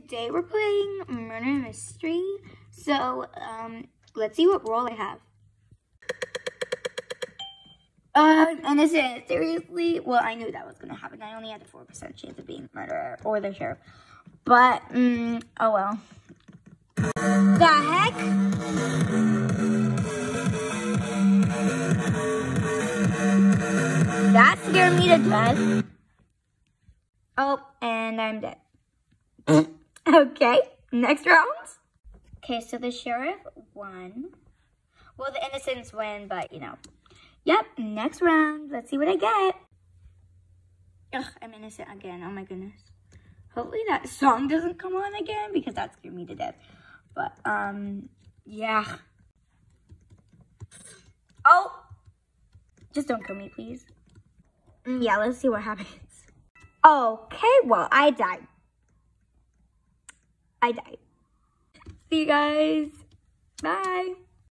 Today we're playing Murder Mystery. So, um, let's see what role I have. Uh, innocent. Seriously? Well, I knew that was gonna happen. I only had a 4% chance of being the murderer or the sheriff. But, mm, oh well. The heck? That scared me to death. Oh, and I'm dead. Okay, next round. Okay, so the sheriff won. Well, the innocents win, but you know. Yep, next round. Let's see what I get. Ugh, I'm innocent again. Oh my goodness. Hopefully that song doesn't come on again because that scared me to death. But, um, yeah. Oh! Just don't kill me, please. Mm, yeah, let's see what happens. Okay, well, I died. I died. See you guys. Bye.